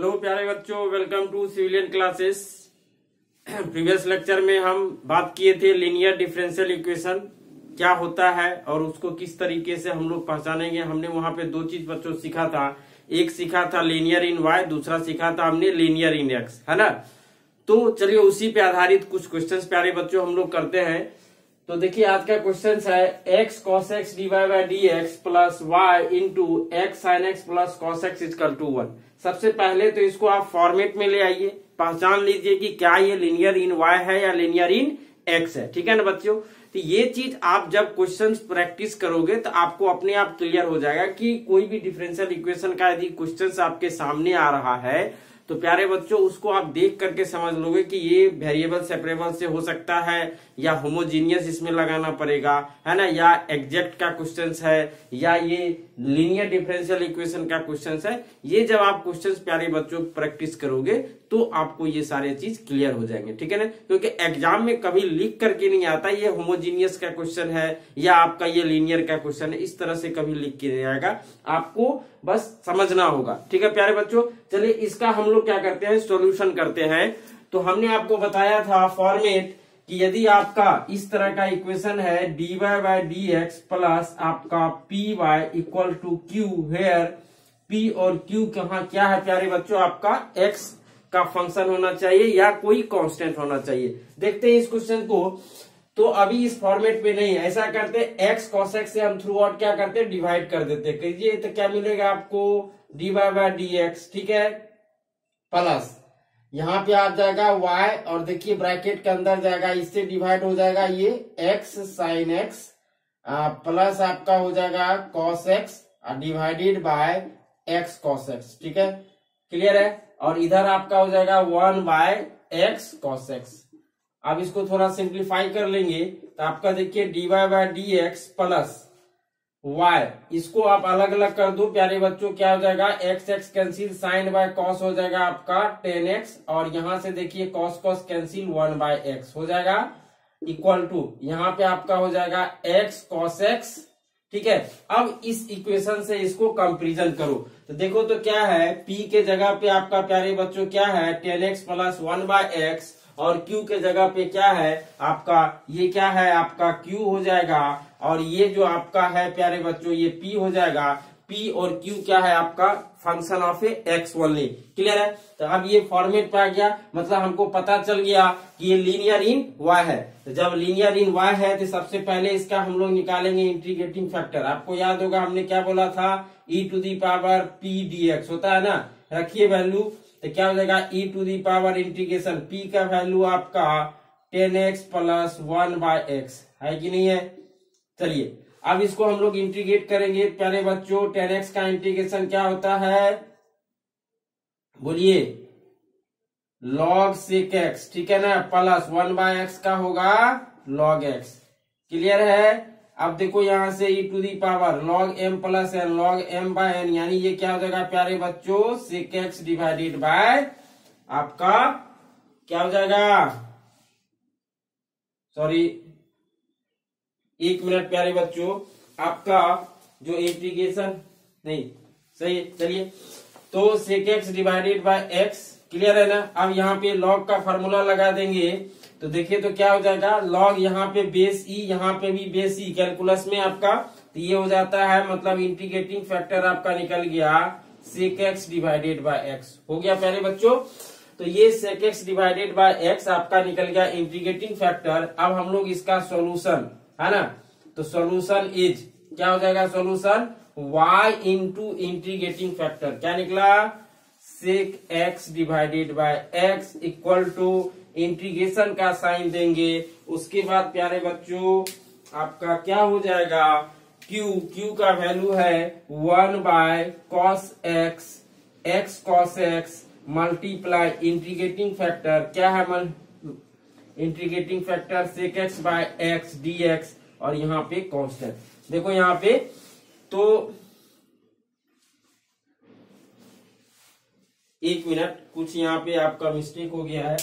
Hello प्यारे बच्चों welcome to civilian classes previous lecture में हम बात किए थे लीनियर डिफरेंशियल इक्वेशन क्या होता है और उसको किस तरीके से हम लोग पहचानेंगे। हमने वहाँ पे दो चीज़ बच्चों सीखा था। एक सीखा था लीनियर इन वाई दूसरा सीखा था हमने लीनियर इन एक्स है ना? तो चलिए उसी पे आधारित कुछ क्वेश्चंस प्यारे बच्चों हम लोग करते हैं। तो देखिए, आज का क्वेश्चन है x cos x d y by d x plus y into x sine x plus cos x equal to one सबसे पहले तो इसको आप फॉर्मेट में ले आइए। पहचान लीजिए कि क्या ये लिनियर इन वाई है या लिनियर इन एक्स है। ठीक है ना बच्चों? तो ये चीज़ आप जब क्वेश्चन प्रैक्टिस करोगे तो आपको अपने आप क्लियर हो जाएगा कि कोई भी डिफरेंशियल इक्वेशन का यदि क्वेश्चन आपके सामने आ रहा है तो प्यारे बच्चों, उसको आप देख करके समझ लोगे कि ये वेरिएबल सेपरेबल से हो सकता है या होमोजीनियस इसमें लगाना पड़ेगा, है ना? या एग्जैक्ट का क्वेश्चन है, या ये लीनियर डिफरेंशियल इक्वेशन का क्वेश्चन है। ये जब आप क्वेश्चन प्यारे बच्चों प्रैक्टिस करोगे तो आपको ये सारे चीज़ क्लियर हो जाएँगे, ठीक है ना? क्योंकि एग्ज़ाम में कभी लिख करके नहीं आता, ये होमोजीनियस का क्वेश्चन है, या आपका ये लीनियर का क्वेश्चन है, इस तरह से कभी लिख के नहीं आएगा। आपको बस समझना होगा, ठीक है प्यारे बच्चों? चलिए, इसका हम लोग क्या करते हैं? सोल्यूशन करते हैं। तो हमने आपको बताया था फॉर्मेट कि यदि आपका इस तरह का इक्वेशन है d y by d x plus आपका P y equal to Q here P और क्यू कहा, क्या है प्यारे बच्चों? आपका एक्स का फ़ंक्शन होना चाहिए या कोई कांस्टेंट होना चाहिए। देखते हैं इस क्वेश्चन को। तो अभी इस फॉर्मेट पे नहीं है ऐसा करते एक्स कॉस एक्स से हम थ्रू आउट क्या करते हैं? डिवाइड कर देते कीजिए तो क्या मिलेगा आपको? D y by d x ठीक है? प्लस यहाँ पे आ जाएगा वाई और देखिए ब्रैकेट के अंदर जाएगा, इससे डिवाइड हो जाएगा ये एक्स साइन एक्स प्लस आपका हो जाएगा cos x divided by x cos x ठीक है? क्लियर है? और इधर आपका हो जाएगा one by x cos x. अब इसको थोड़ा सिंप्लीफाई कर लेंगे तो आपका देखिए d y by d x plus y इसको आप अलग अलग कर दो, प्यारे बच्चों, क्या हो जाएगा? X x cancel sine by cos हो जाएगा आपका टेन एक्स और यहाँ से देखिए cos cos cancel one by x हो जाएगा। इक्वल टू यहाँ पे आपका हो जाएगा एक्स कॉस एक्स ठीक है? अब इस इक्वेशन से इसको कंपेरिजन करो। तो देखो तो क्या है? P के जगह पे आपका प्यारे बच्चों क्या है? Tan x plus one by x और Q के जगह पे क्या है? आपका ये क्या है? आपका Q हो जाएगा और ये जो आपका है प्यारे बच्चों, ये P हो जाएगा। P और Q क्या है? आपका function of a x only. Clear है? तो अब ये फॉर्मेट पे आ गया मतलब हमको पता चल गया कि ये लीनियर इन y है। तो जब लीनियर इन y है तो सबसे पहले इसका हम लोग निकालेंगे इंटीग्रेटिंग फैक्टर। आपको याद होगा, हमने क्या बोला था? e to the power P d x होता है ना? रखिए वैल्यू तो क्या हो जाएगा? e to the power integration p का वैल्यू आपका tan x plus one by x. है कि नहीं है? चलिए। अब इसको हम लोग इंटीग्रेट करेंगे। प्यारे बच्चों टेन एक्स का इंटीग्रेशन क्या होता है? बोलिए। लॉग सिक एक्स ठीक है ना? प्लस वन बाय एक्स का होगा लॉग एक्स क्लियर है? अब देखो यहाँ से e to the power log m plus n log m by n यानी ये क्या हो जाएगा प्यारे बच्चों? सिक एक्स डिवाइडेड बाय आपका क्या हो जाएगा? सॉरी एक मिनट प्यारे बच्चों, आपका जो इंटीग्रेशन नहीं, सही, चलिए। तो sec x divided by x clear है ना? अब यहाँ पे लॉग का फॉर्मूला लगा देंगे। तो देखिए तो क्या हो जाएगा? लॉग यहाँ पे बेस ई यहाँ पे भी बेस ई कैलकुलस में आपका तो ये हो जाता है मतलब इंटीग्रेटिंग फैक्टर आपका निकल गया sec x divided by x हो गया पहले बच्चों? तो ये sec x divided by x आपका निकल गया इंटीग्रेटिंग फैक्टर अब हम लोग इसका सोल्यूशन है ना? तो सोल्यूशन इज़ क्या हो जाएगा solution y into integrating factor क्या निकला? Sec x divided by x equal to integration का साइन देंगे। उसके बाद प्यारे बच्चों, आपका क्या हो जाएगा? q q का वैल्यू है one by cos x x cos x multiply integrating factor क्या है integrating factor sec x by x d x और यहाँ पे कॉन्स्टेंट देखो यहाँ पे तो एक मिनट, कुछ यहाँ पे आपका मिस्टेक हो गया है।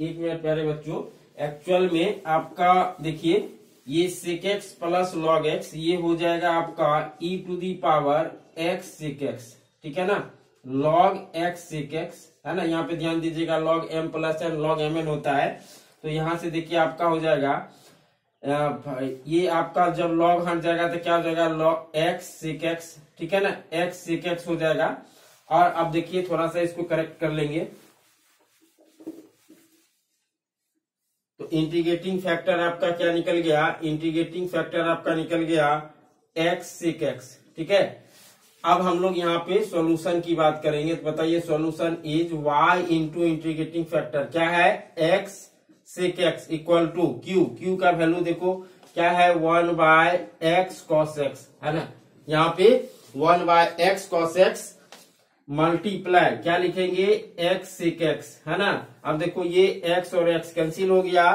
एक मिनट प्यारे बच्चों एक्चुअल में आपका, देखिए, ये sec x plus log x ये हो जाएगा आपका e to the power x sec x ठीक है ना? लॉग एक्स सिक एक्स है ना? यहाँ पे ध्यान दीजिएगा log m plus n log m n होता है। तो यहाँ से देखिए आपका हो जाएगा ये आपका जब लॉग हट जाएगा तो क्या हो जाएगा? लॉग एक्स सिक एक्स ठीक है ना? एक्स सिक एक्स हो जाएगा। और अब देखिए थोड़ा सा इसको करेक्ट कर लेंगे। तो इंटीग्रेटिंग फैक्टर आपका क्या निकल गया? इंटीग्रेटिंग फैक्टर आपका निकल गया एक्स सिक एक्स ठीक है? अब हम लोग यहाँ पे सॉल्यूशन की बात करेंगे। तो बताइए solution is y into integrating factor क्या है? X sec x equal to q q का वैल्यू देखो, क्या है? One by x cos x है ना? यहाँ पे one by x cos x multiply क्या लिखेंगे? x सिक x, है ना? अब देखो, ये x और x कैंसिल हो गया।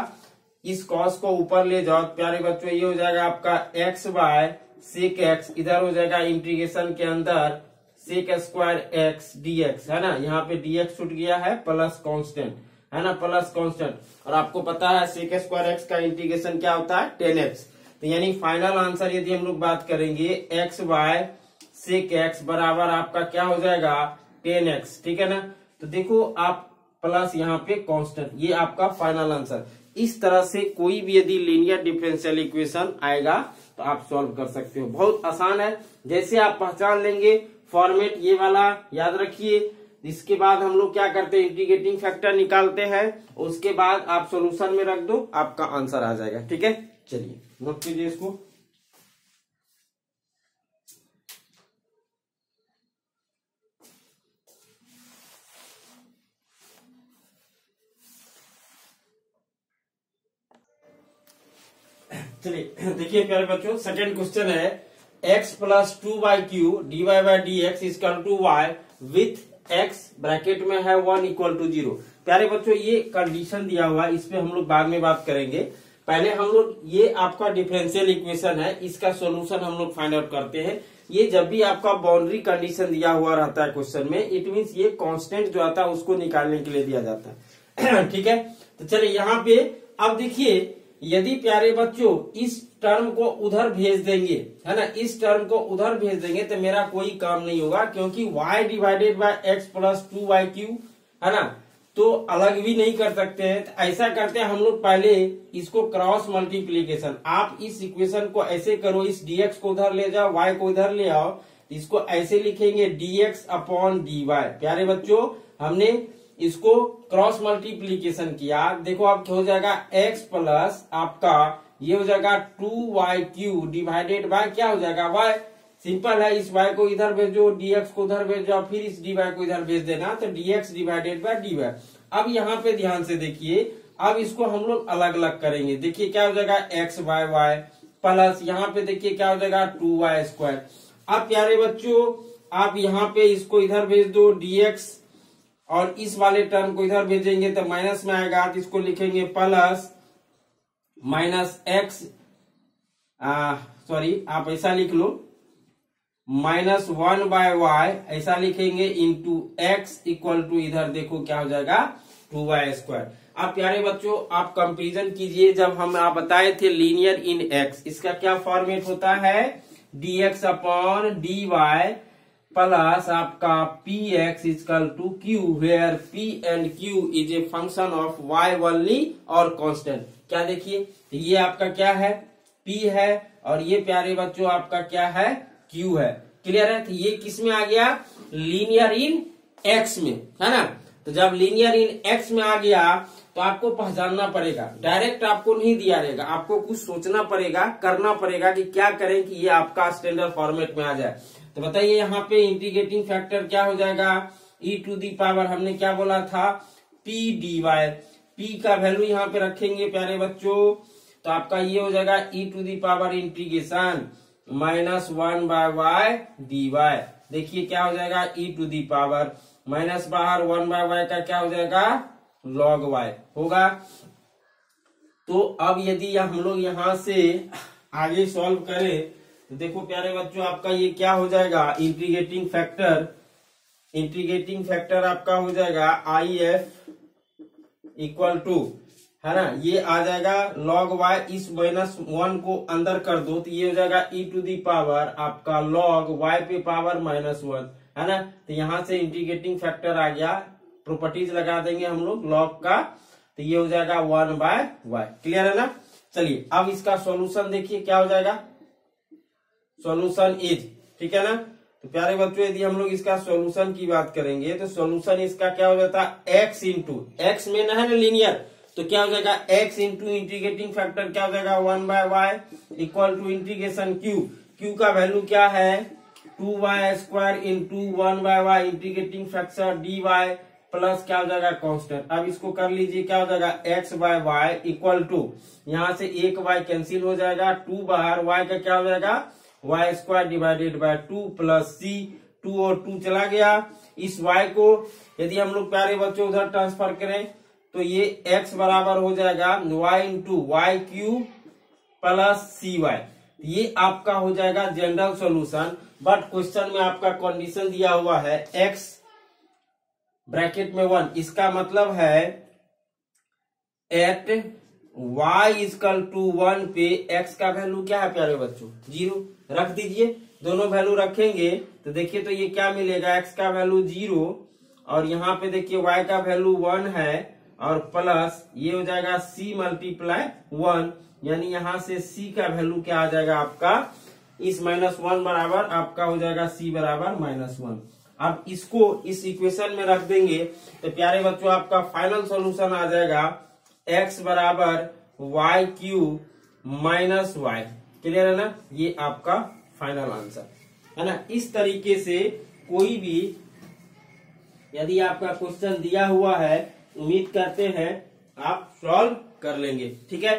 इस कॉस को ऊपर ले जाओ, प्यारे बच्चों, ये हो जाएगा आपका x बाय सेक एक्स इधर हो जाएगा इंटीग्रेशन के अंदर सेक स्क्वायर एक्स डीएक्स है ना? यहाँ पे डीएक्स छूट गया है प्लस कांस्टेंट है ना प्लस कांस्टेंट और आपको पता है सेक स्क्वायर एक्स का इंटीग्रेशन क्या होता है? टेन एक्स तो यानी फाइनल आंसर यदि हम लोग बात करेंगे एक्स बाय सेक एक्स बराबर आपका क्या हो जाएगा? टेन एक्स ठीक है ना? तो देखो, आप प्लस यहाँ पे कांस्टेंट ये आपका फाइनल आंसर इस तरह से कोई भी यदि लीनियर डिफरेंशियल इक्वेशन आएगा तो आप सॉल्व कर सकते हो। बहुत आसान है। जैसे आप पहचान लेंगे फॉर्मेट ये वाला, याद रखिए। इसके बाद हम लोग क्या करते हैं? इंटीग्रेटिंग फैक्टर निकालते हैं। उसके बाद आप सोल्यूशन में रख दो, आपका आंसर आ जाएगा। ठीक है? चलिए नोट कीजिए इसको। चलिए, देखिए प्यारे बच्चों सेकेंड क्वेश्चन है, x plus two by Q d y by d x equal to y with x bracket में है वन इक्वल टू ज़ीरो प्यारे बच्चों, ये कंडीशन दिया हुआ है इस पे हम लोग बाद में बात करेंगे। पहले हम लोग, ये आपका डिफरेंशियल इक्वेशन है, इसका सोल्यूशन हम लोग फाइंड आउट करते हैं। ये जब भी आपका बाउंड्री कंडीशन दिया हुआ रहता है क्वेश्चन में इट मीन्स ये कांस्टेंट जो आता है, उसको निकालने के लिए दिया जाता है। ठीक है? तो चलिए, यहाँ पे, अब देखिए यदि प्यारे बच्चों, इस टर्म को उधर भेज देंगे, है ना, इस टर्म को उधर भेज देंगे तो मेरा कोई काम नहीं होगा, क्योंकि y divided by x plus two y Q है ना तो अलग भी नहीं कर सकते हैं। तो ऐसा करते हैं, हम लोग पहले इसको क्रॉस मल्टीप्लीकेशन आप इस इक्वेशन को ऐसे करो, इस dx को उधर ले जाओ, y को इधर ले आओ, इसको ऐसे लिखेंगे dx अपॉन dy प्यारे बच्चों, हमने इसको क्रॉस मल्टीप्लीकेशन किया। देखो आप क्या हो जाएगा? X प्लस आपका ये हो जाएगा two y Q divided by क्या हो जाएगा? Y सिंपल है, इस y को इधर भेजो, dx को उधर भेजो फिर इस dy को इधर भेज देना तो dx डिवाइडेड बाय dy अब यहाँ पे ध्यान से देखिए, अब इसको हम लोग अलग अलग करेंगे। देखिए क्या हो जाएगा? एक्स वाई वाई प्लस यहाँ पे देखिए क्या हो जाएगा? टू वाई स्क्वायर अब प्यारे बच्चों, आप यहाँ पे इसको इधर भेज दो, dx और इस वाले टर्म को इधर भेजेंगे तो माइनस में आएगा तो इसको लिखेंगे प्लस माइनस एक्स सॉरी आप ऐसा लिख लो। माइनस वन बाय वाई ऐसा लिखेंगे इंटू एक्स इक्वल टू इधर देखो क्या हो जाएगा टू वाई स्क्वायर आप प्यारे बच्चों, आप कंपेरिजन कीजिए, जब हम, आप बताए थे लीनियर इन एक्स इसका क्या फॉर्मेट होता है? D x upon d y plus आपका P x equal to Q where P and Q is a function of y only और कांस्टेंट क्या देखिए? ये आपका क्या है? पी है, और ये प्यारे बच्चों, आपका क्या है? क्यू है। क्लियर है? तो ये किसमें आ गया? लीनियर इन एक्स में, है ना? तो जब लीनियर इन एक्स में आ गया तो आपको पहचानना पड़ेगा। डायरेक्ट आपको नहीं दिया रहेगा। आपको कुछ सोचना पड़ेगा, करना पड़ेगा कि क्या करें कि ये आपका स्टैंडर्ड फॉर्मेट में आ जाए। तो बताइए यहाँ पे इंटीग्रेटिंग फैक्टर क्या हो जाएगा? ई टू दी पावर हमने क्या बोला था? पी डी वाई पी का वैल्यू यहाँ पे रखेंगे प्यारे बच्चों। तो आपका ये हो जाएगा e to the power integration minus one by y d y देखिए क्या हो जाएगा? E to the power minus बाहर वन बाय वाई का क्या हो जाएगा? लॉग वाई होगा। तो अब यदि हम लोग यहाँ से आगे सॉल्व करें तो देखो प्यारे बच्चों, आपका ये क्या हो जाएगा? इंटीग्रेटिंग फैक्टर इंटीग्रेटिंग फैक्टर आपका हो जाएगा आई एफ़ इक्वल टू है ना? ये आ जाएगा लॉग वाई इस माइनस वन को अंदर कर दो तो ये हो जाएगा ई टू दी पावर आपका लॉग वाई पे पावर माइनस वन है ना? तो यहाँ से इंटीग्रेटिंग फैक्टर आ गया। प्रॉपर्टीज़ लगा देंगे हम लोग लॉग का तो ये हो जाएगा वन बाय वाई क्लियर है ना? चलिए, अब इसका सॉल्यूशन देखिए क्या हो जाएगा। सॉल्यूशन इज़ ठीक है ना? तो प्यारे बच्चों, यदि हम लोग इसका सॉल्यूशन की बात करेंगे तो सॉल्यूशन इसका क्या हो जाता है? एक्स इंटू एक्स में ना है ना लीनियर तो क्या हो जाएगा? एक्स इंटू इंटीग्रेटिंग फैक्टर क्या हो जाएगा? One by y equal to integration Q Q का वैल्यू क्या है? Two y square into one by y integrating factor d y plus क्या हो जाएगा? कॉन्स्टेंट अब इसको कर लीजिए, क्या हो जाएगा? X by y equal to यहाँ से एक वाई कैंसिल हो जाएगा टू बाहर वाई का क्या हो जाएगा? Y square divided by two plus C two और टू चला गया। इस y को यदि हम लोग प्यारे बच्चों उधर ट्रांसफ़र करें तो ये x बराबर हो जाएगा y into y Q plus C y ये आपका हो जाएगा जनरल सॉल्यूशन बट क्वेश्चन में आपका कंडीशन दिया हुआ है x ब्रैकेट में वन इसका मतलब है at y equal to one पे x का वैल्यू क्या है प्यारे बच्चों? ज़ीरो रख दीजिए, दोनों वैल्यू रखेंगे तो देखिए तो ये क्या मिलेगा? एक्स का वैल्यू ज़ीरो और यहाँ पे देखिए वाई का वैल्यू वन है, और प्लस ये हो जाएगा सी मल्टीप्लाई वन यानी यहाँ से सी का वैल्यू क्या आ जाएगा आपका? इस माइनस वन बराबर आपका हो जाएगा सी बराबर माइनस वन अब इसको इस इक्वेशन में रख देंगे तो प्यारे बच्चों, आपका फाइनल सॉल्यूशन आ जाएगा एक्स बराबर y Q minus y clear है ना? ये आपका फाइनल आंसर है ना? इस तरीके से कोई भी, यदि आपका क्वेश्चन दिया हुआ है, उम्मीद करते हैं आप सॉल्व कर लेंगे। ठीक है?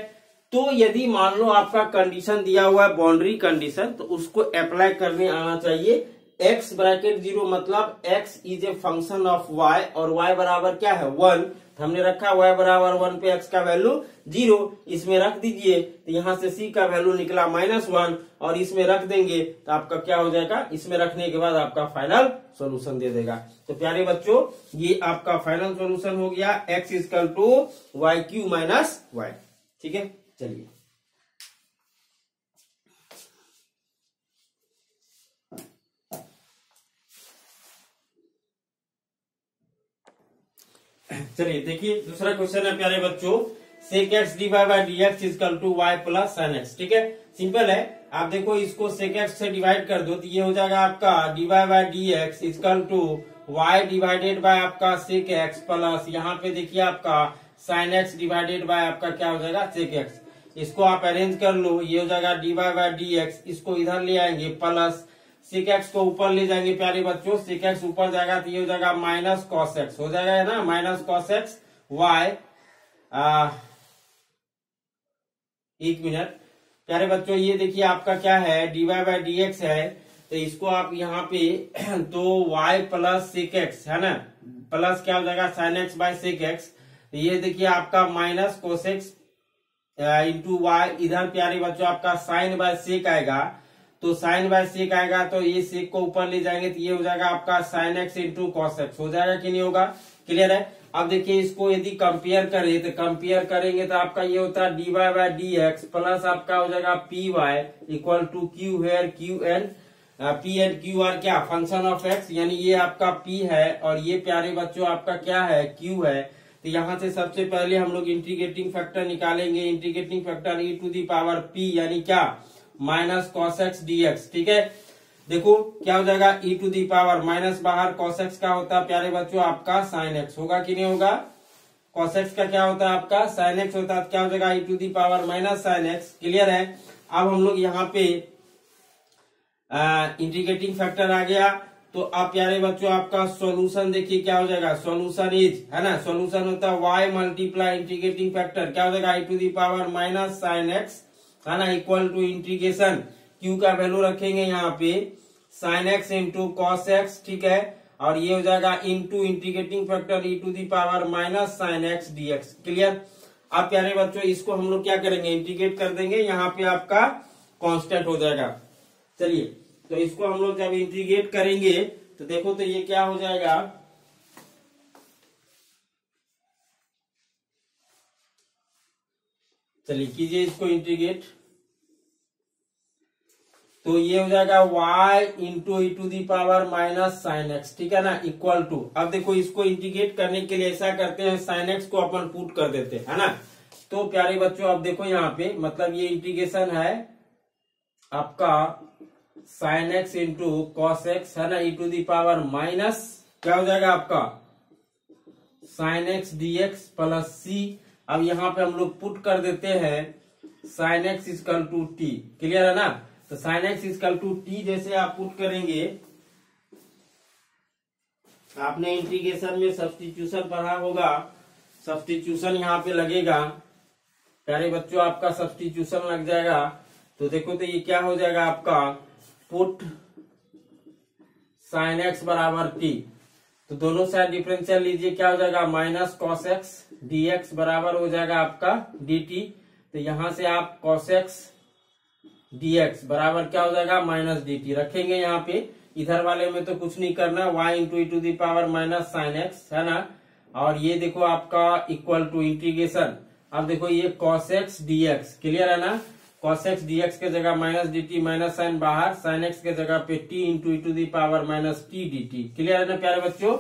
तो यदि मान लो आपका कंडीशन दिया हुआ है बाउंड्री कंडीशन तो उसको अप्लाई करने आना चाहिए। X ब्रैकेट ज़ीरो मतलब x is a function of y और y बराबर क्या है? वन हमने रखा वाई बराबर वन पे एक्स का वैल्यू ज़ीरो। इसमें रख दीजिए तो यहाँ से सी का वैल्यू निकला माइनस वन, और इसमें रख देंगे तो आपका क्या हो जाएगा? इसमें रखने के बाद आपका फाइनल सोल्यूशन दे देगा। तो प्यारे बच्चों, ये आपका फाइनल सोल्यूशन हो गया x equal to y Q minus y ठीक है? चलिए। चलिए, देखिए, दूसरा क्वेश्चन है प्यारे बच्चों। Sec x d y by d x equal to y plus sine x ठीक है? सिंपल है। आप देखो, इसको सेक एक्स से डिवाइड कर दो तो ये हो जाएगा आपका d y by d x equal to y divided by आपका सेक एक्स प्लस यहाँ पे देखिए आपका साइन एक्स डिवाइडेड बाय आपका क्या हो जाएगा? सेक एक्स इसको आप अरेंज कर लो, ये हो जाएगा d y by d x इसको इधर ले आएँगे प्लस सिक एक्स को ऊपर ले जाएँगे प्यारे बच्चों सिक एक्स ऊपर जाएगा तो ये हो जाएगा माइनस कॉस एक्स हो जाएगा है ना? माइनस कॉस एक्स वाई एक मिनट। प्यारे बच्चों, ये देखिए आपका क्या है? D y by d x है तो इसको आप यहाँ पे तो y प्लस सिक एक्स है ना? प्लस क्या हो जाएगा? Sine x by sec x ये देखिए आपका minus cos x into y इधर प्यारे बच्चों, आपका साइन बाय सिक आएगा। तो साइन बाय सेक आएगा तो ये सेक को ऊपर ले जाएँगे तो ये हो जाएगा आपका sine x into cos x हो जाएगा कि नहीं होगा? क्लियर है? अब देखिए, इसको यदि कंपेयर करें तो कंपेयर करेंगे तो आपका ये होता है d y by d x plus आपका हो जाएगा P y equal to Q here Q and P and Q are क्या? फ़ंक्शन ऑफ़ एक्स यानी ये आपका पी है और ये प्यारे बच्चों, आपका क्या है? क्यू है। तो यहाँ से सबसे पहले हम लोग इंटीग्रेटिंग फैक्टर निकालेंगे। Integrating factor e to the power P यानी क्या? Minus cos x d x ठीक है? देखो, क्या हो जाएगा? E to the power minus बाहर कॉस एक्स का होता है, प्यारे बच्चों, आपका साइन एक्स होगा कि नहीं होगा? कॉस एक्स का क्या होता है आपका? साइन एक्स होता है क्या हो जाएगा? E to the power minus sine x clear है? अब हम लोग यहाँ पे इंटीग्रेटिंग फैक्टर आ गया। तो अब प्यारे बच्चों, आपका सॉल्यूशन देखिए क्या हो जाएगा? सॉल्यूशन इज़ है ना? सॉल्यूशन होता है वाई मल्टीप्लाई इंटीग्रेटिंग फैक्टर क्या हो जाएगा? E to the power minus sine x है ना इक्वल टू इंटीग्रेशन क्यू का वैल्यू रखेंगे यहाँ पे sine x into cos x ठीक है? और ये हो जाएगा into integrating factor e to the power minus sine x d x clear अब प्यारे बच्चों, इसको हम लोग क्या करेंगे? इंटीग्रेट कर देंगे। यहाँ पे आपका कांस्टेंट हो जाएगा। चलिए तो इसको हम लोग जब इंटीग्रेट करेंगे तो देखो तो ये क्या हो जाएगा? चलिए कीजिए इसको इंटीग्रेट तो ये हो जाएगा y into e to the power minus sine x ठीक है ना? इक्वल टू अब देखो इसको इंटीग्रेट करने के लिए ऐसा करते हैं साइन एक्स को अपन पुट कर देते हैं, है ना? तो प्यारे बच्चों, अब देखो यहाँ पे मतलब ये इंटीग्रेशन है आपका sine x into cos x है ना? E to the power minus क्या हो जाएगा आपका? Sine x d x plus c अब यहाँ पे हम लोग पुट कर देते हैं sine x equal to t clear है ना? तो sine x equal to t जैसे आप पुट करेंगे, आपने इंटीग्रेशन में सब्सटीट्यूशन पढ़ा होगा। सब्सटीट्यूशन यहाँ पे लगेगा। प्यारे बच्चों, आपका सब्सटीट्यूशन लग जाएगा। तो देखो तो ये क्या हो जाएगा आपका? पुट साइन एक्स बराबर टी तो दोनों साइड डिफरेंशियल लीजिए, क्या हो जाएगा? Minus cos x d x बराबर हो जाएगा आपका डी टी तो यहाँ से आप कॉस एक्स डी एक्स बराबर क्या हो जाएगा? माइनस डी टी रखेंगे यहाँ पे। इधर वाले में तो कुछ नहीं करना। Y into to the power minus sine x है ना? और ये देखो आपका इक्वल टू इंटीग्रेशन अब देखो ये cos x d x clear है ना? कॉस एक्स डी एक्स के जगह minus d t minus sine बाहर साइन एक्स के जगह पे t into to the power minus t d t clear है ना प्यारे बच्चों?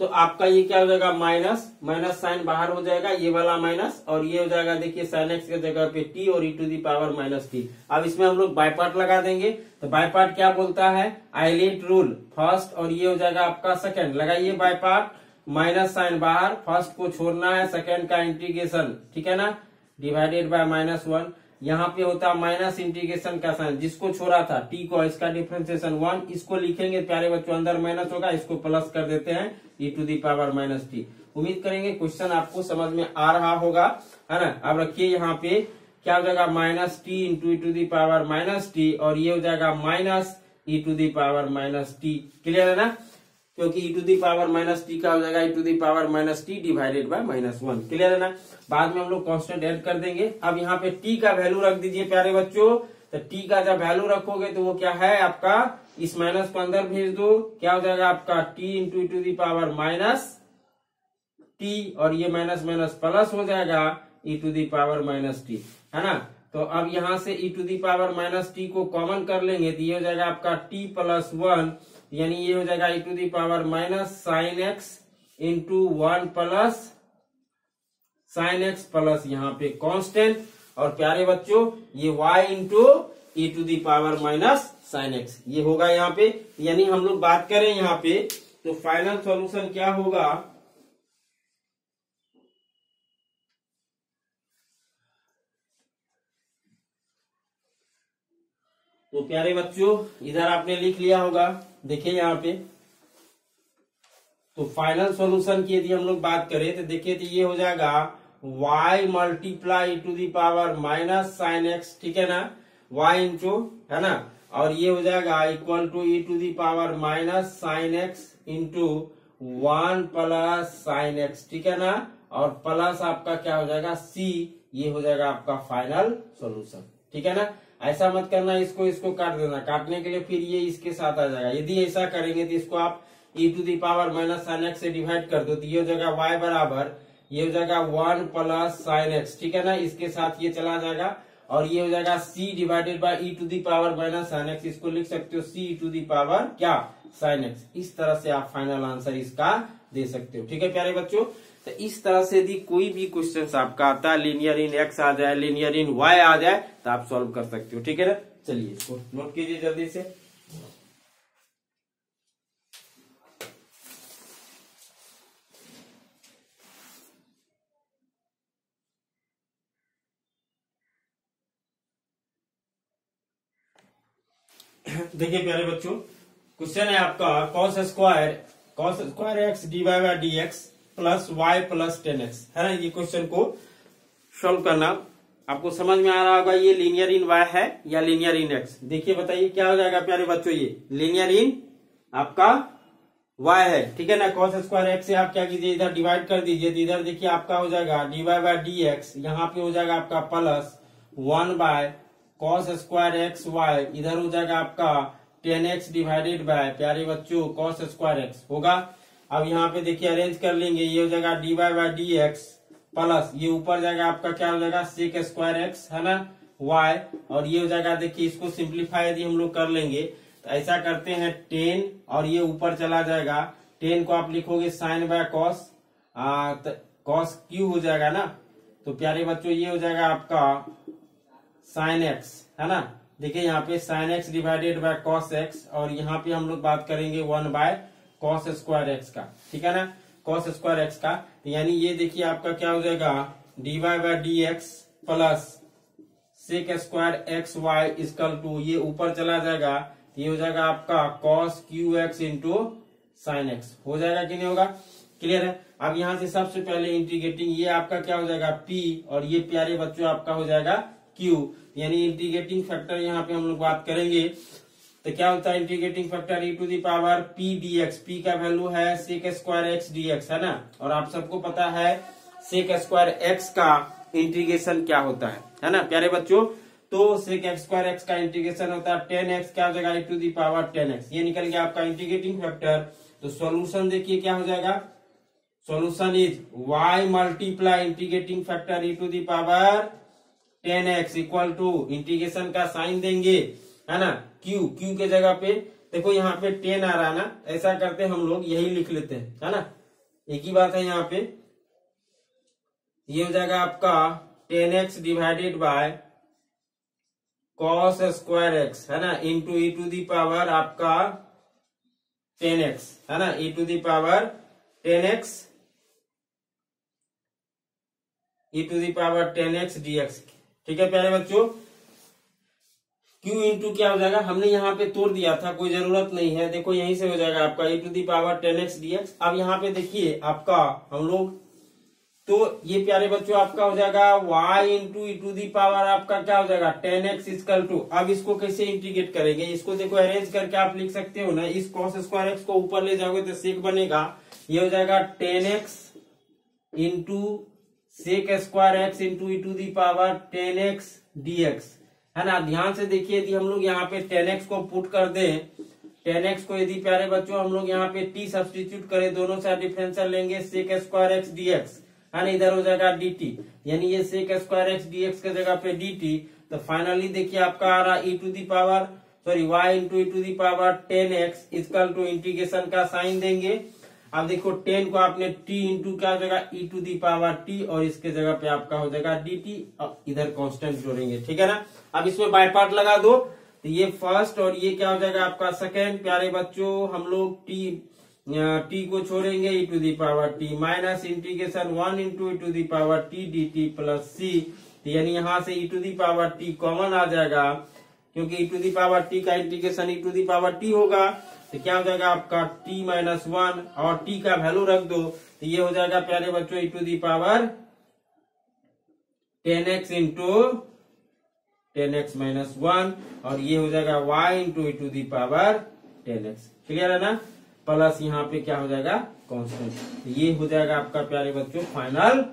तो आपका ये क्या हो जाएगा? माइनस माइनस साइन बाहर हो जाएगा, ये वाला माइनस, और ये हो जाएगा, देखिए साइन एक्स के जगह पे टी और e to the power minus t अब इसमें हम लोग बाय पार्ट लगा देंगे। तो बाय पार्ट क्या बोलता है? आईलेट रूल फ़र्स्ट और ये हो जाएगा आपका सेकंड लगाइए बाय पार्ट माइनस साइन बाहर फ़र्स्ट को छोड़ना है सेकेंड का इंटीग्रेशन ठीक है ना? डिवाइडेड बाय माइनस वन यहाँ पे होता है माइनस इंटीग्रेशन का साइन जिसको छोड़ा था टी को इसका डिफ्रेंसिएशन वन इसको लिखेंगे प्यारे बच्चों, अंदर माइनस होगा, इसको प्लस कर देते हैं e to the power minus t उम्मीद करेंगे क्वेश्चन आपको समझ में आ रहा होगा, है ना? अब रखिए यहाँ पे, क्या हो जाएगा minus t into to the power minus t और ये हो जाएगा minus e to the power minus t clear है ना? क्योंकि e to the power minus t का हो जाएगा? E to the power minus t divided by minus one clear है ना? बाद में हम लोग कॉन्स्टेंट ऐड कर देंगे। अब यहाँ पे टी का वैल्यू रख दीजिए प्यारे बच्चों। तो टी का जब वैल्यू रखोगे तो वो क्या है आपका? इस माइनस को अंदर भेज दो। क्या हो जाएगा आपका? T into to the power minus t और ये माइनस माइनस प्लस हो जाएगा e to the power minus t है ना? तो अब यहाँ से e to the power minus t को कॉमन कर लेंगे तो ये हो जाएगा आपका टी प्लस वन यानी ये हो जाएगा e to the power minus sine x into one plus sine x plus यहाँ पे कांस्टेंट और प्यारे बच्चों, ये y into e to the power minus sine x ये होगा यहाँ पे। यानी हम लोग बात करें यहाँ पे तो फाइनल सॉल्यूशन क्या होगा? तो प्यारे बच्चों, इधर आपने लिख लिया होगा। देखिए यहाँ पे। तो फाइनल सॉल्यूशन की यदि हम लोग बात करें तो देखिए तो ये हो जाएगा y multiply to the power minus sine x ठीक है ना? y इंटू है ना? और ये हो जाएगा equal to e to the power minus sine x into one plus sine x ठीक है ना? और प्लस आपका क्या हो जाएगा? c, ये हो जाएगा आपका फाइनल सॉल्यूशन ठीक है ना? ऐसा मत करना, इसको इसको काट देना। काटने के लिए फिर ये इसके साथ आ जाएगा। यदि ऐसा करेंगे तो इसको आप e to the power minus sine x से डिवाइड कर दो तो ये हो जाएगा y बराबर, ये हो जाएगा वन प्लस साइन एक्स ठीक है ना? इसके साथ ये चला जाएगा, और ये हो जाएगा c divided by e to the power minus sine x इसको लिख सकते हो, c टू दी पावर क्या? साइन एक्स इस तरह से आप फाइनल आंसर इसका दे सकते हो, ठीक है प्यारे बच्चों? तो इस तरह से यदि कोई भी क्वेश्चन आपका आता है लिनियर इन एक्स आ जाए लिनियर इन वाई आ जाए तो आप सॉल्व कर सकते हो, ठीक है ना? चलिए इसको नोट कीजिए जल्दी से। देखिए प्यारे बच्चों क्वेश्चन है आपका cos square cos square x d y by d x plus y plus tan x, है ना? ये क्वेश्चन को सॉल्व करना। आपको समझ में आ रहा होगा, ये लीनियर इन वाई है या लीनियर इन एक्स देखिए, बताइए, क्या हो जाएगा प्यारे बच्चों, ये लीनियर इन आपका वाई है, ठीक है ना? कॉस स्क्वायर एक्स से आप क्या कीजिए, इधर डिवाइड कर दीजिए तो इधर देखिए आपका हो जाएगा d y by d x यहाँ पे हो जाएगा आपका plus one by cos square x y इधर हो जाएगा आपका टेन एक्स डिवाइडेड बाय प्यारे बच्चों कॉस स्क्वायर एक्स होगा। अब यहाँ पे देखिए अरेंज कर लेंगे। ये हो जाएगा d y by d x plus ये ऊपर जाएगा आपका क्या हो जाएगा? सेक स्क्वायर एक्स है ना? वाई और ये हो जाएगा देखिए, इसको सिंप्लीफाई यदि हम लोग कर लेंगे तो ऐसा करते हैं टेन और ये ऊपर चला जाएगा। टेन को आप लिखोगे sine by cos cos Q हो जाएगा ना? तो प्यारे बच्चों, ये हो जाएगा आपका साइन एक्स है ना? देखिए, यहाँ पे sine x divided by cos x और यहाँ पे हम लोग बात करेंगे one by cos square x का, ठीक है ना? कॉस स्क्वायर एक्स का, यानी ये देखिए आपका क्या हो जाएगा? D y by d x plus sec square x y equal to ये ऊपर चला जाएगा, ये हो जाएगा आपका cos Q x into sine x हो जाएगा कि नहीं होगा? क्लियर है? अब यहाँ से सबसे पहले इंटीग्रेटिंग ये आपका क्या हो जाएगा? पी और ये प्यारे बच्चों, आपका हो जाएगा क्यू यानी इंटीग्रेटिंग फैक्टर यहाँ पे हम लोग बात करेंगे। तो क्या होता है integrating factor e to the power P d x P का वैल्यू है sec square x d x है ना? और आप सबको पता है सेक स्क्वायर एक्स का इंटीग्रेशन क्या होता है है ना? प्यारे बच्चों तो सेक स्क्वायर एक्स का इंटीग्रेशन होता है टेन एक्स क्या हो जाएगा e to the power tan x ये निकल गया आपका इंटीग्रेटिंग फैक्टर तो सोल्यूशन देखिए क्या हो जाएगा। Solution is y multiply integrating factor e to the power tan x equal to integration का साइन देंगे। है ना? Q q के जगह पे देखो यहाँ पे टेन आ रहा है ना? ऐसा करते हम लोग यही लिख लेते हैं, है ना? एक ही बात है यहाँ पे। ये हो जाएगा आपका tan x divided by cos square x है ना? Into e to the power आपका टेन एक्स है ना? E to the power tan x e to the power tan x d x ठीक है प्यारे बच्चों? क्यू इंटू क्या हो जाएगा? हमने यहाँ पे तोड़ दिया था, कोई ज़रूरत नहीं है। देखो, यहीं से हो जाएगा आपका e to the power tan x d x अब यहाँ पे देखिए, आपका, हम लोग तो ये प्यारे बच्चों, आपका हो जाएगा y into e to the power आपका क्या हो जाएगा? टेन एक्स इजकल टू अब इसको कैसे इंटीग्रेट करेंगे? इसको देखो अरेंज करके आप लिख सकते हो ना? इस कॉस स्क्वायर एक्स को ऊपर ले जाओगे तो सेक बनेगा। ये हो जाएगा tan x into sec square x into e to the power tan x d x है ना? ध्यान से देखिए, यदि हम लोग यहाँ पे टेन एक्स को पुट कर दे टेन एक्स को यदि प्यारे बच्चों हम लोग यहाँ पे टी सब्सटीट्यूट करें, दोनों साइड डिफरेंशियल लेंगे sec square x d x है ना? इधर हो जाएगा डी टी यानी ये sec square x d x के जगह पे डी टी तो फाइनली देखिए आपका आ रहा e to the power sorry y into e to the power tan x equal to integration का साइन देंगे। अब देखो टेन को आपने टी इंटू क्या हो जाएगा e to the power t और इसके जगह पे आपका हो जाएगा डी टी इधर कॉन्स्टेंट जोड़ेंगे, ठीक है ना? अब इसमें बाय पार्ट लगा दो। तो ये फ़र्स्ट और ये क्या हो जाएगा आपका सेकेंड। प्यारे बच्चों, हम लोग टी टी को छोड़ेंगे e to the power t minus integration one into to the power t d t plus c यानी यहाँ से e to the power t common आ जाएगा, क्योंकि e to the power t का integration e to the power t होगा। तो क्या हो जाएगा आपका टी माइनस वन और टी का वैल्यू रख दो। तो ये हो जाएगा प्यारे बच्चों e to the power tan x into tan x minus one, और ये हो जाएगा y into e to the power tan x. Clear है ना? प्लस यहाँ पे क्या हो जाएगा? कांस्टेंट तो ये हो जाएगा आपका प्यारे बच्चों फाइनल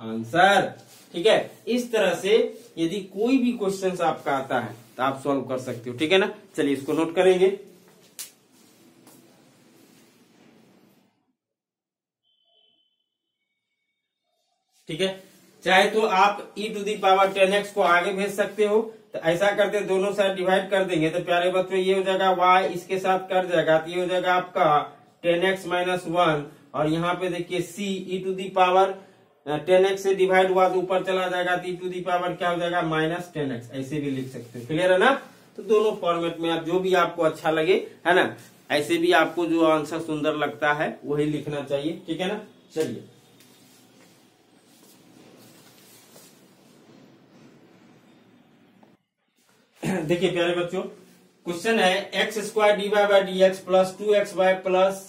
आंसर ठीक है? इस तरह से यदि कोई भी क्वेश्चन आपका आता है तो आप सॉल्व कर सकते हो। ठीक है ना? चलिए इसको नोट करेंगे। ठीक है? चाहे तो आप e to the power tan x को आगे भेज सकते हो तो ऐसा करते दोनों साइड डिवाइड कर देंगे तो प्यारे बच्चों, ये हो जाएगा y, इसके साथ कर जाएगा तो ये हो जाएगा आपका टेन एक्स माइनस वन और यहाँ पे देखिए c e to the power tan x से डिवाइड हुआ तो ऊपर चला जाएगा तो ई टू दी पावर क्या हो जाएगा माइनस टेन एक्स ऐसे भी लिख सकते हो क्लियर है ना? तो दोनों फॉर्मेट में आप जो भी आपको अच्छा लगे, है ना? ऐसे भी आपको जो आंसर सुंदर लगता है, वही लिखना चाहिए, ठीक है ना? चलिए। देखिए प्यारे बच्चों क्वेश्चन है x square d y by d x plus two x y plus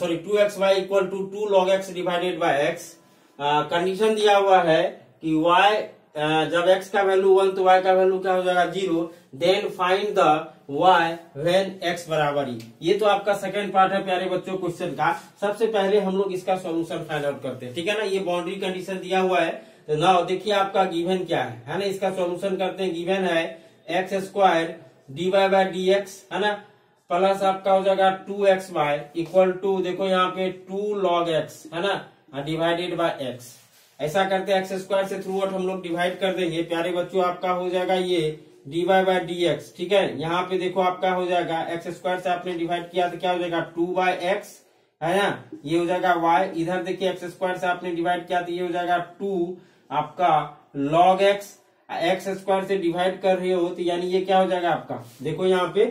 sorry two x y equal to two log x divided by x condition दिया हुआ है कि y uh, जब x का वैल्यू वन तो y का value क्या हो जाएगा? Zero then find the y when x बराबर ई ये तो आपका सेकंड पार्ट है प्यारे बच्चों क्वेश्चन का। सबसे पहले हम लोग इसका सॉल्यूशन फाइंड आउट करते हैं। ठीक है ना? ये बाउंड्री कंडीशन दिया हुआ है। तो नाउ देखिए आपका गिवन क्या है? है ना? इसका सॉल्यूशन करते हैं। गिवन है x square d y d x है ना? प्लस आपका हो जाएगा two x y equal to देखो यहाँ पे टू लॉग एक्स है ना? डिवाइडेड बाय एक्स ऐसा करते एक्स स्क्वायर से थ्रू आउट हम लोग डिवाइड कर देंगे। प्यारे बच्चों, आपका हो जाएगा ये डी वाई डी एक्स ठीक है? यहाँ पे देखो आपका हो जाएगा एक्स स्क्वायर से आपने डिवाइड किया तो क्या हो जाएगा? टू बाई एक्स है ना? ये हो जाएगा वाई इधर देखिए एक्स स्क्वायर से आपने डिवाइड किया तो ये हो जाएगा टू आपका लॉग एक्स एक्स स्क्वायर से डिवाइड कर रहे हो तो यानी ये क्या हो जाएगा आपका? देखो यहाँ पे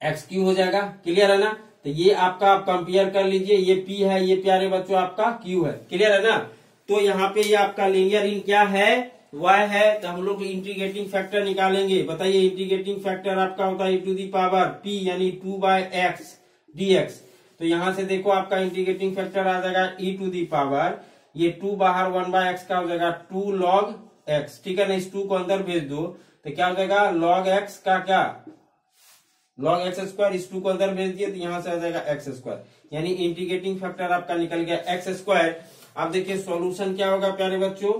एक्स क्यू हो जाएगा। क्लियर है ना? तो ये आपका आप कंपेयर कर लीजिए। ये पी है, ये प्यारे बच्चों, आपका क्यू है। क्लियर है ना? तो यहाँ पे ये आपका लीनियर इन क्या है? वाई है। तो हम लोग इंटीग्रेटिंग फैक्टर निकालेंगे। बताइए इंटीग्रेटिंग फैक्टर आपका होता है टू दी पावर पी यानी two by x d x तो यहाँ से देखो आपका इंटीग्रेटिंग फैक्टर आ जाएगा ई टू दी पावर ये टू बाहर वन बाय एक्स का हो जाएगा। टू लॉग एक्स ठीक है ना इस टू को अंदर भेज दो। तो क्या हो जाएगा? लॉग एक्स का क्या? लॉग एक्स स्क्वायर इस टू को अंदर भेज दिए तो यहाँ से आ जाएगा एक्स स्क्वायर यानी इंटीग्रेटिंग फैक्टर आपका निकल गया एक्स स्क्वायर अब देखिए सॉल्यूशन क्या होगा, प्यारे बच्चों?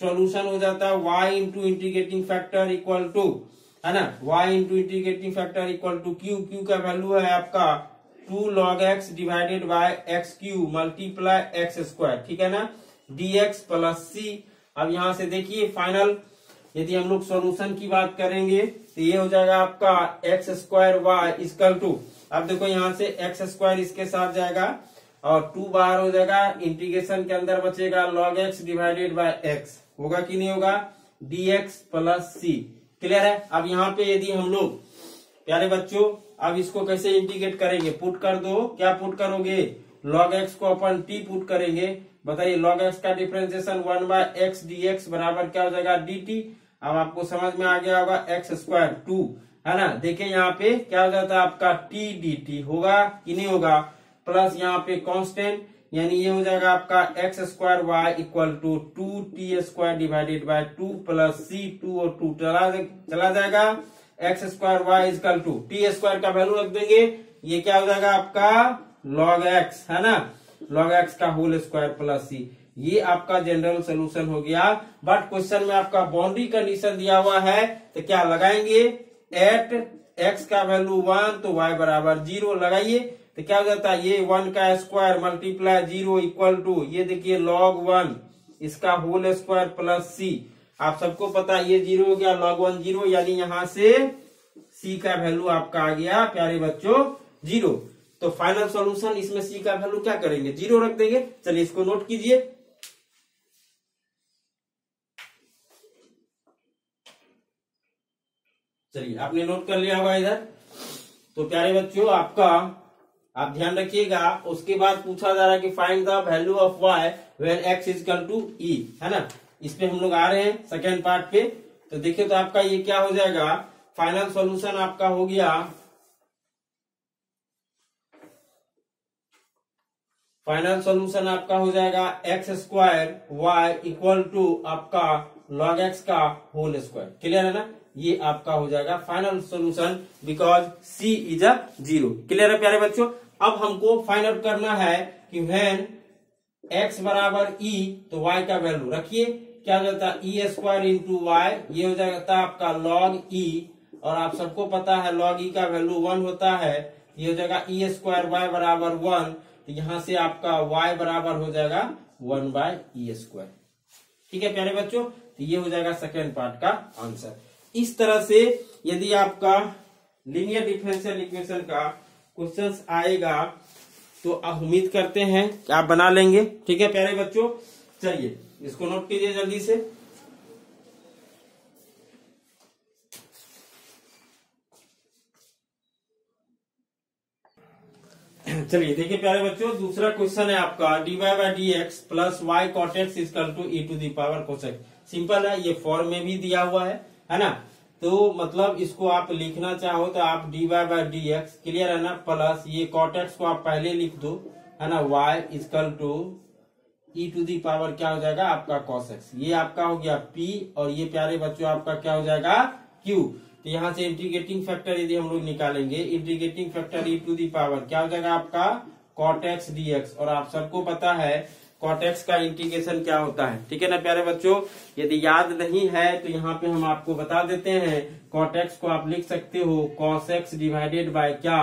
सॉल्यूशन हो जाता है y into integrating factor equal to है ना? Y into integrating factor equal to Q Q का वैल्यू है आपका two log x divided by x Q multiply x square ठीक है ना? डी एक्स प्लस सी अब यहाँ से देखिए फाइनल यदि हम लोग सॉल्यूशन की बात करेंगे तो ये हो जाएगा आपका x square y equal to अब देखो यहाँ से एक्स स्क्वायर इसके साथ जाएगा, और टू बाहर हो जाएगा इंटीग्रेशन के अंदर बचेगा log x divided by x होगा कि नहीं होगा? D x plus c clear है? अब यहाँ पे यदि हम लोग, प्यारे बच्चों, अब इसको कैसे इंटीग्रेट करेंगे? पुट कर दो। क्या पुट करोगे? लॉग एक्स को अपन टी पुट करेंगे। बताइए लॉग एक्स का differentiation one by x d x बराबर क्या हो जाएगा? डी टी अब आपको समझ में आ गया होगा एक्स स्क्वायर टू है ना? देखिए यहाँ पे क्या हो जाता है आपका? टी डी टी होगा कि नहीं होगा? प्लस यहाँ पे कांस्टेंट यानी ये हो जाएगा आपका x square y equal to two t square divided by two plus c two और टू चला चला जाएगा। X square y equal to t square का वैल्यू रख देंगे। ये क्या हो जाएगा आपका? लॉग एक्स है ना? लॉग एक्स का होल स्क्वायर प्लस सी ये आपका जनरल सोल्यूशन हो गया। बट क्वेश्चन में आपका बाउंड्री कंडीशन दिया हुआ है तो क्या लगाएँगे? एट एक्स का वैल्यू वन तो वाई बराबर ज़ीरो लगाइए। तो क्या हो जाता है? ये वन का square multiply zero equal to ये देखिए लॉग वन इसका होल स्क्वायर प्लस सी आप सबको पता ये ज़ीरो हो गया लॉग वन ज़ीरो यानी यहाँ से सी का वैल्यू आपका आ गया, प्यारे बच्चों ज़ीरो तो फाइनल सॉल्यूशन इसमें सी का वैल्यू क्या करेंगे? ज़ीरो रख देंगे। चलिए इसको नोट कीजिए। चलिए, आपने नोट कर लिया होगा इधर। तो प्यारे बच्चों, आपका, आप ध्यान रखिएगा, उसके बाद पूछा जा रहा है कि find the value of y when x equal to e है ना? इस पे हम लोग आ रहे हैं सेकेंड पार्ट पे। तो देखिए तो आपका ये क्या हो जाएगा? फाइनल सॉल्यूशन आपका हो गया। फाइनल सॉल्यूशन आपका हो जाएगा x square y equal to आपका लॉग एक्स का होल स्क्वायर क्लियर है ना? ये आपका हो जाएगा final solution because c is a zero clear है प्यारे बच्चों? अब हमको फाइंड आउट करना है कि वेन एक्स बराबर ई e, तो वाई का वैल्यू रखिए। क्या हो जाता है? ई स्क्वायर इंटू वाई ये हो जाता आपका लॉग ई e, और आप सबको पता है लॉग ई e का वैल्यू वन होता है। ये हो जाएगा ई स्क्वायर वाई बराबर वन तो यहाँ से आपका वाई बराबर हो जाएगा वन बाय स्क्वायर ठीक है प्यारे बच्चों? तो ये हो जाएगा सेकेंड पार्ट का आंसर इस तरह से यदि आपका लिनियर डिफरेंशियल इक्वेशन का क्वेश्चन आएगा तो आप उम्मीद करते हैं कि आप बना लेंगे। ठीक है प्यारे बच्चों? चलिए, इसको नोट कीजिए जल्दी से। चलिए, देखिए प्यारे बच्चों, दूसरा क्वेश्चन है आपका d y by d x plus y cot x equal to e to the power cosec simple है, ये फॉर्म में भी दिया हुआ है है ना? तो मतलब इसको आप लिखना चाहो तो आप d y by d x clear है ना? प्लस ये कॉटेक्स को आप पहले लिख दो, है ना? Y equal to e to the power क्या हो जाएगा? आपका कॉस एक्स ये आपका हो गया पी और ये प्यारे बच्चों, आपका क्या हो जाएगा? क्यू तो यहाँ से इंटीग्रेटिंग फैक्टर यदि हम लोग निकालेंगे integrating factor e to the power क्या हो जाएगा आपका? कॉटेक्स डी एक्स और आप सबको पता है कॉटेक्स का इंटीग्रेशन क्या होता है? ठीक है ना प्यारे बच्चों? यदि याद नहीं है तो यहाँ पे हम आपको बता देते हैं कॉटेक्स को आप लिख सकते हो कॉस एक्स डिवाइडेड बाय क्या?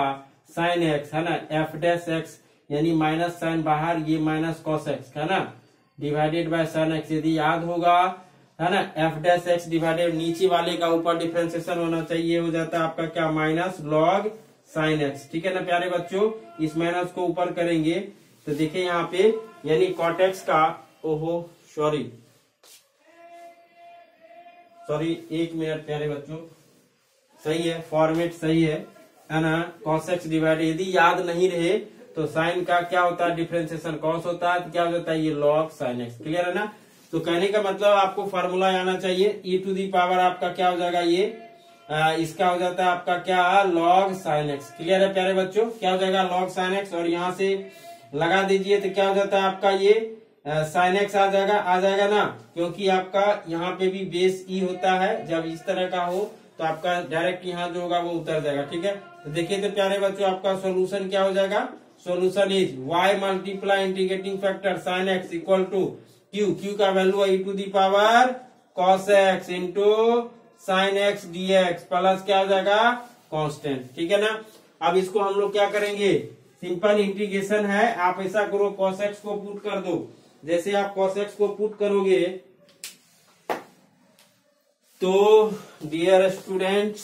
साइन एक्स है ना? एफ़ डैश एक्स यानी माइनस साइन बाहर, ये माइनस कॉस एक्स है ना? डिवाइडेड बाय साइन एक्स यदि याद होगा है ना? एफ़ डैश एक्स डिवाइडेड नीचे वाले का ऊपर डिफ्रेंसिएशन होना चाहिए, हो जाता है आपका क्या? माइनस लॉग साइन एक्स ठीक है ना प्यारे बच्चों? इस माइनस को ऊपर करेंगे। तो देखिए यहाँ पे, यानी कॉटेक्स का, ओहो सॉरी सॉरी एक मिनट प्यारे बच्चों। सही है फॉर्मेट सही है है ना? कॉस एक्स डिवाइड यदि याद नहीं रहे तो साइन का क्या होता है? डिफ्रेंसिएशन कॉस होता है तो क्या हो जाता है? ये लॉग साइन एक्स क्लियर है ना? तो कहने का मतलब आपको फॉर्मूला आना चाहिए। ई टू दी पावर आपका क्या हो जाएगा ये? आ, इसका हो जाता है आपका क्या? लॉग साइन एक्स क्लियर है प्यारे बच्चों? क्या हो जाएगा? लॉग साइन एक्स और यहाँ से लगा दीजिए तो क्या हो जाता है आपका ये? साइन एक्स आ जाएगा। आ जाएगा ना? क्योंकि आपका यहाँ पे भी बेस ई होता है। जब इस तरह का हो तो आपका डायरेक्ट यहाँ जो होगा वो उतर जाएगा। ठीक है? तो देखिए तो प्यारे बच्चों आपका सोल्यूशन क्या हो जाएगा? Solution is y multiply integrating factor sine x equal to q q का वैल्यू है to the power cos x into sine x d x plus क्या हो जाएगा? कांस्टेंट ठीक है ना? अब इसको हम लोग क्या करेंगे? सिंपल इंटीग्रेशन है। आप ऐसा करो कॉस एक्स को पुट कर दो। जैसे आप कॉस एक्स को पुट करोगे तो डियर स्टूडेंट्स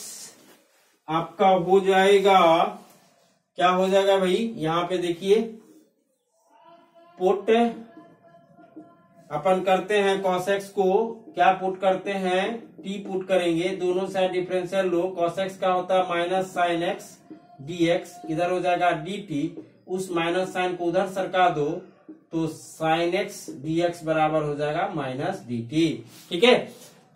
आपका हो जाएगा, क्या हो जाएगा भाई? यहाँ पे देखिए पुट अपन करते हैं कॉसेक्स को क्या पुट करते हैं? टी पुट करेंगे। दोनों साइड डिफरेंशियल लो। कॉसेक्स का होता? है minus sine x d x इधर हो जाएगा डी टी उस माइनस साइन को उधर सरका दो। तो साइन एक्स डी एक्स बराबर हो जाएगा माइनस डी टी ठीक है?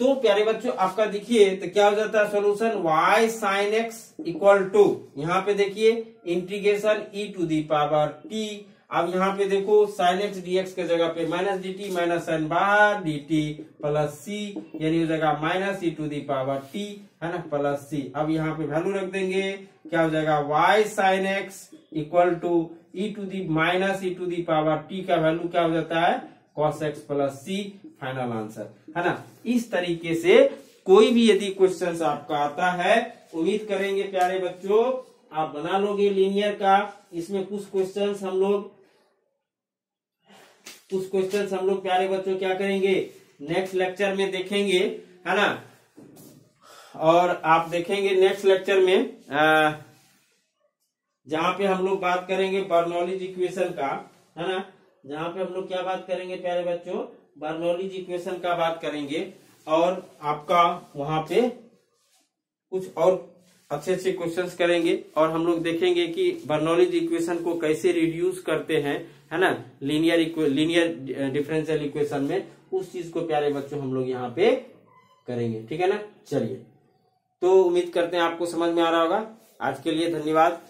तो प्यारे बच्चों, आपका देखिए तो क्या हो जाता है solution y sine x equal to यहाँ पे देखिए integration e to the power t अब यहाँ पे देखो साइन एक्स डी एक्स के जगह पे minus d t minus sine बाहर डी टी प्लस सी यानी हो जाएगा minus e to the power t है ना प्लस सी अब यहाँ पे वैल्यू रख देंगे, क्या हो जाएगा? Y sine x equal to e to the minus e to the power t का वैल्यू क्या हो जाता है? Cos x plus c final answer है ना? इस तरीके से कोई भी यदि क्वेश्चन आपका आता है, उम्मीद करेंगे प्यारे बच्चों, आप बना लोगे लीनियर का। इसमें कुछ क्वेश्चंस हम लोग कुछ क्वेश्चन हम लोग प्यारे बच्चों क्या करेंगे? नेक्स्ट लेक्चर में देखेंगे, है ना? और आप देखेंगे नेक्स्ट लेक्चर में जहाँ पे हम लोग बात करेंगे बर्नौलीज इक्वेशन का, है ना? जहाँ पे हम लोग क्या बात करेंगे प्यारे बच्चों? बर्नौलीज इक्वेशन का बात करेंगे। और आपका वहाँ पे कुछ और अच्छे अच्छे क्वेश्चंस करेंगे। और हम लोग देखेंगे कि बर्नौलीज इक्वेशन को कैसे रिड्यूस करते हैं। है ना? लीनियर लीनियर डिफरेंशियल इक्वेशन में उस चीज़ को प्यारे बच्चों हम लोग यहाँ पे करेंगे। ठीक है ना? चलिए। तो उम्मीद करते हैं आपको समझ में आ रहा होगा। आज के लिए धन्यवाद।